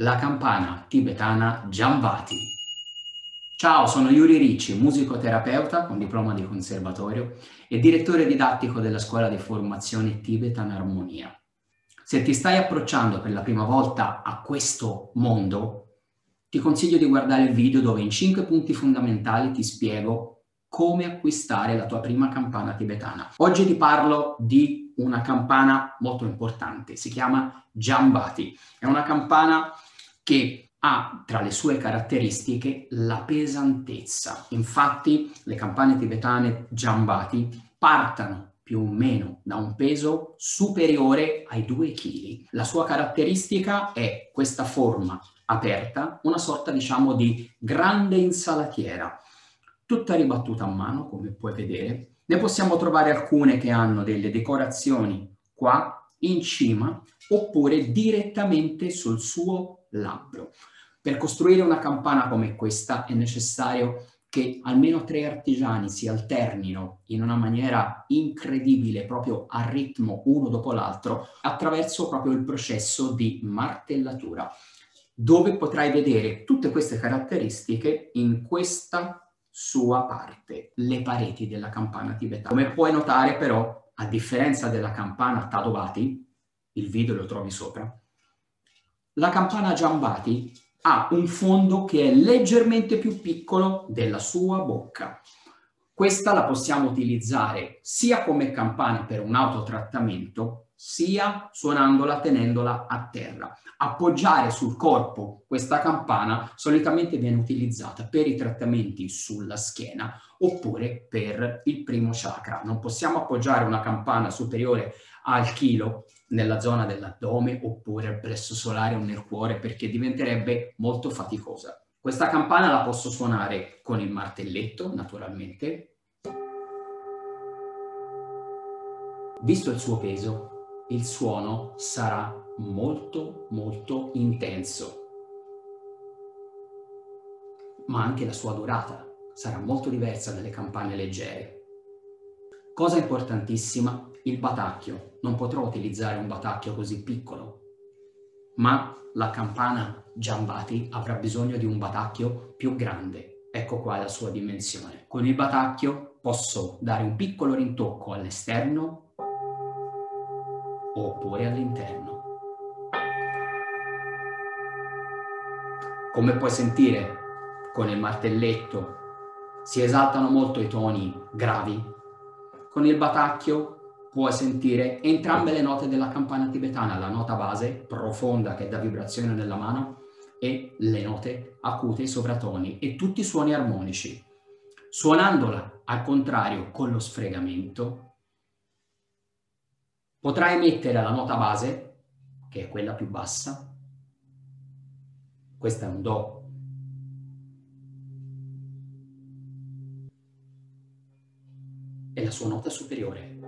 la campana tibetana Jambati. Ciao, sono Yuri Ricci, musicoterapeuta con diploma di conservatorio e direttore didattico della scuola di formazione Tibetan Armonia. Se ti stai approcciando per la prima volta a questo mondo, ti consiglio di guardare il video dove in cinque punti fondamentali ti spiego come acquistare la tua prima campana tibetana. Oggi ti parlo di una campana molto importante, si chiama Jambati. È una campana che ha tra le sue caratteristiche la pesantezza. Infatti le campane tibetane Jambati partano più o meno da un peso superiore ai 2 kg. La sua caratteristica è questa forma aperta, una sorta diciamo di grande insalatiera, tutta ribattuta a mano come puoi vedere. Ne possiamo trovare alcune che hanno delle decorazioni qua in cima oppure direttamente sul suo labbro. Per costruire una campana come questa è necessario che almeno tre artigiani si alternino in una maniera incredibile, proprio a ritmo uno dopo l'altro, attraverso proprio il processo di martellatura, dove potrai vedere tutte queste caratteristiche in questa sua parte, le pareti della campana tibetana. Come puoi notare però, a differenza della campana Tadovati, il video lo trovi sopra, la campana Jambati ha un fondo che è leggermente più piccolo della sua bocca. Questa la possiamo utilizzare sia come campana per un autotrattamento, sia suonandola tenendola a terra. Appoggiare sul corpo questa campana solitamente viene utilizzata per i trattamenti sulla schiena oppure per il primo chakra. Non possiamo appoggiare una campana superiore al chilo nella zona dell'addome oppure al plesso solare o nel cuore perché diventerebbe molto faticosa. Questa campana la posso suonare con il martelletto, naturalmente. Visto il suo peso, il suono sarà molto molto intenso, ma anche la sua durata sarà molto diversa dalle campane leggere. Cosa importantissima, il batacchio. Non potrò utilizzare un batacchio così piccolo, ma la campana Giambati avrà bisogno di un batacchio più grande. Ecco qua la sua dimensione. Con il batacchio posso dare un piccolo rintocco all'esterno oppure all'interno. Come puoi sentire con il martelletto si esaltano molto i toni gravi. Con il batacchio puoi sentire entrambe le note della campana tibetana, la nota base profonda che dà vibrazione nella mano e le note acute, i sovratoni e tutti i suoni armonici. Suonandola al contrario con lo sfregamento Potrai mettere la nota base, che è quella più bassa, questa è un Do, e la sua nota superiore,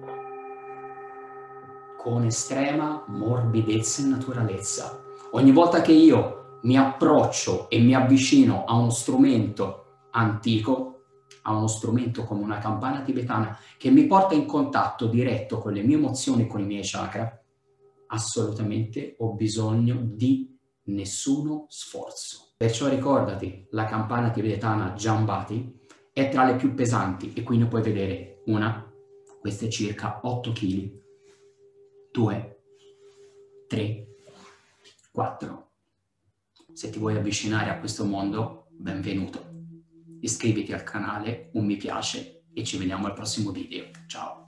con estrema morbidezza e naturalezza. Ogni volta che io mi approccio e mi avvicino a uno strumento antico, a uno strumento come una campana tibetana che mi porta in contatto diretto con le mie emozioni, con i miei chakra, assolutamente ho bisogno di nessuno sforzo. Perciò ricordati, la campana tibetana Jambati è tra le più pesanti e qui ne puoi vedere una, questa è circa 8 kg, 2, 3, 4. Se ti vuoi avvicinare a questo mondo, benvenuto iscriviti al canale, un mi piace e ci vediamo al prossimo video. Ciao!